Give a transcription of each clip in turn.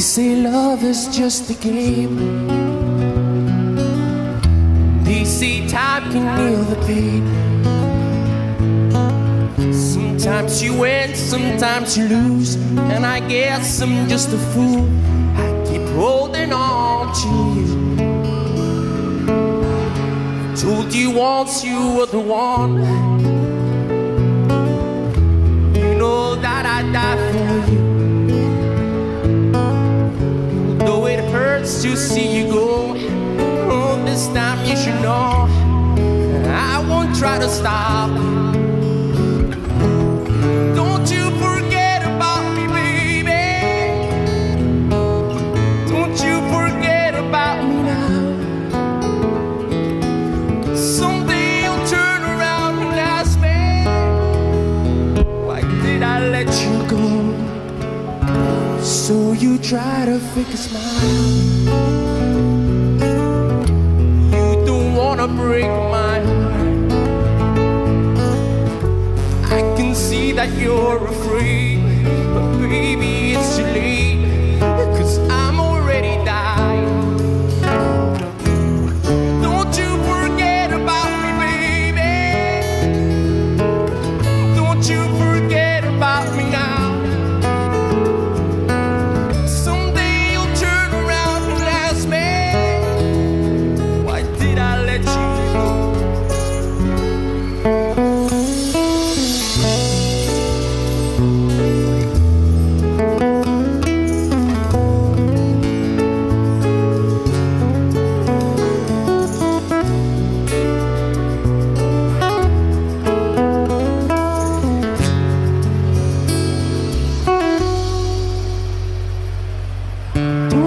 say love is just a game. They say time can heal the pain. Sometimes you win, sometimes you lose, and I guess I'm just a fool. I keep holding on to you. Told you once you were the one. You know that I die see you go, oh, this time you should know I won't try to stop. So you try to fake a smile. You don't wanna break my heart. I can see that you're afraid,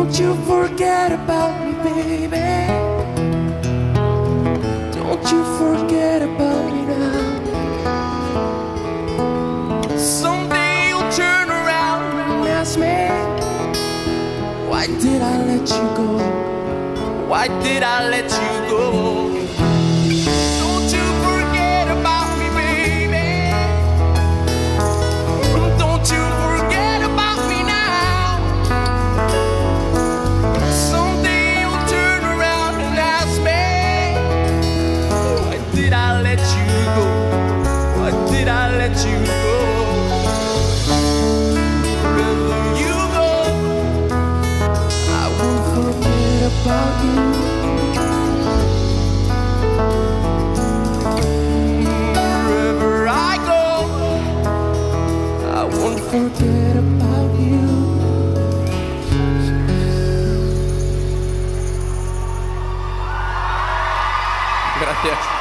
Don't you forget about me, baby. Don't you forget about me now. Someday you'll turn around and ask me, Why did I let you go? Why did I let you go? Forget about you. Gracias.